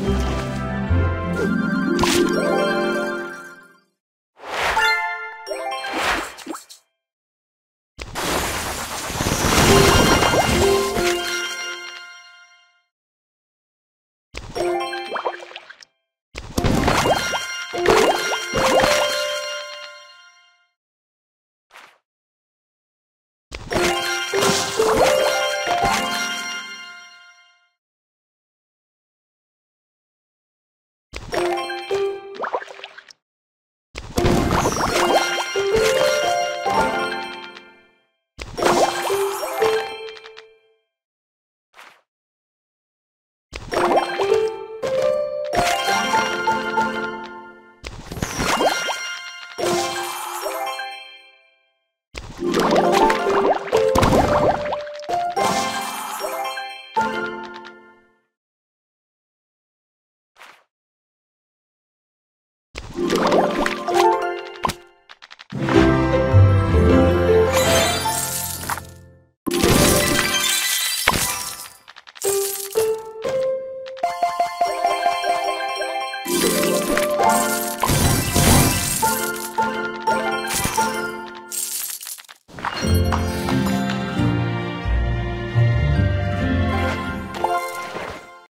Bye. Bye.